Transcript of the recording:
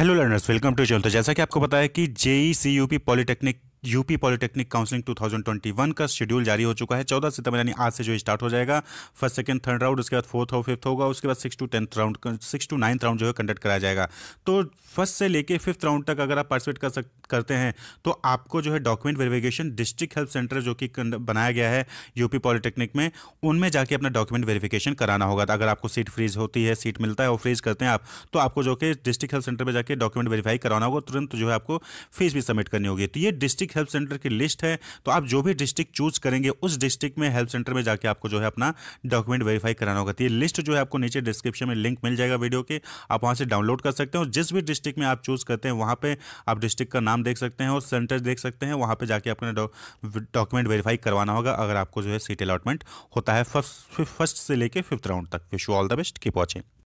Hello learners welcome to channel तो जैसा कि आपको पता है कि J E C U P polytechnic UP polytechnic counselling 2021 का शेड्यूल जारी हो चुका है। 14 सितंबर यानी आज से जो स्टार्ट हो जाएगा। फ़र्स्ट सेकंड थर्ड राउंड उसके बाद फोर्थ और फिफ्थ होगा। उसके बाद six to tenth round six to ninth round जो है कंडक्ट कराया जाएगा। तो फ़र्स्ट से लेके फिफ्थ राउंड तक अगर आप पार्टिसिपेट कर सक, करते हैं तो आपको जो है document verification district health centre जो कि बनाया गया है यूपी पॉलिटेक्निक में, उनमें जाके अपना डॉक्यूमेंट वेरिफिकेशन कराना होगा। अगर आपको सीट फ्रीज होती है सीट मिलता है और फ्रीज करते हैं आप तो आपको जो कि डिस्ट्रिक्ट हेल्थ सेंटर में जाकर डॉक्यूमेंट वेरीफाई कराना होगा, तुरंत जो है आपको फ़ीस भी सबमिट करनी होगी। तो ये डिस्ट्रिक्ट हेल्थ सेंटर की लिस्ट है तो आप जो भी डिस्ट्रिक्ट चूज़ करेंगे, उस डिस्ट्रिक्ट में हेल्थ सेंटर में जाके आपको जो है अपना डॉक्यूमेंट वेरीफाई कराना होगा। तो ये लिस्ट जो है आपको नीचे डिस्क्रिप्शन में लिंक मिल जाएगा वीडियो के, आप वहाँ से डाउनलोड कर सकते हैं और जिस भी डिस्ट्रिक्ट में आप चूज़ करते हैं, वहाँ पर आप डिस्ट्रिक्ट का नाम देख सकते हैं और सेंटर देख सकते हैं, वहाँ पर जाके अपना डॉक्यूमेंट वेरीफाई करवाना होगा, अगर आपको जो है सीट अलॉटमेंट होता है फ़र्स्ट से लेकर फिफ्थ राउंड तक। Wish you all the best keep watching